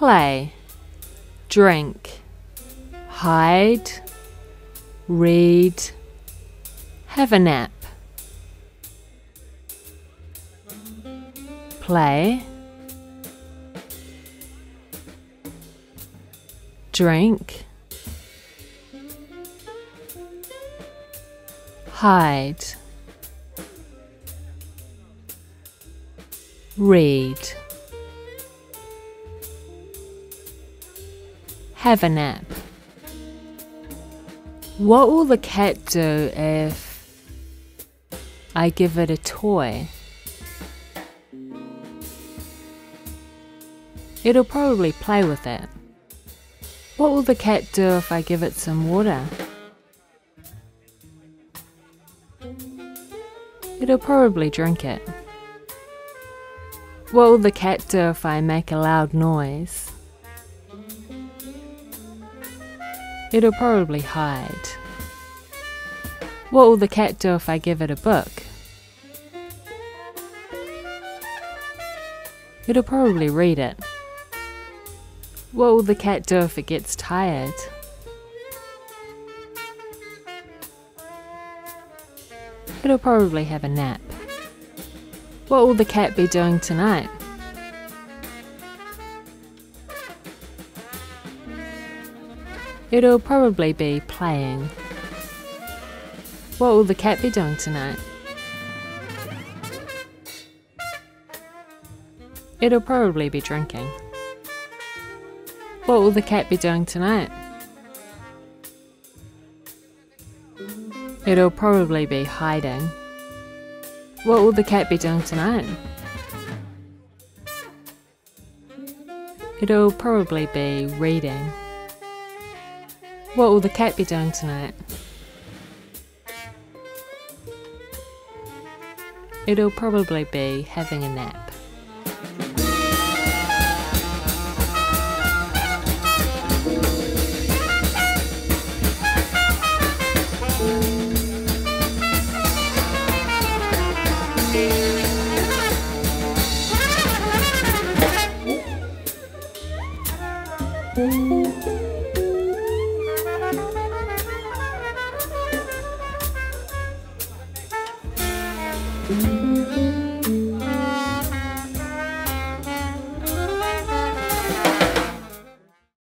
play, drink, hide, read, have a nap. Play, drink, hide, read, have a nap. What will the cat do if I give it a toy? It'll probably play with it. What will the cat do if I give it some water? It'll probably drink it. What will the cat do if I make a loud noise? It'll probably hide. What will the cat do if I give it a book? It'll probably read it. What will the cat do if it gets tired? It'll probably have a nap. What will the cat be doing tonight? It'll probably be playing. What will the cat be doing tonight? It'll probably be drinking. What will the cat be doing tonight? It'll probably be hiding. What will the cat be doing tonight? It'll probably be reading. What will the cat be doing tonight? It'll probably be having a nap.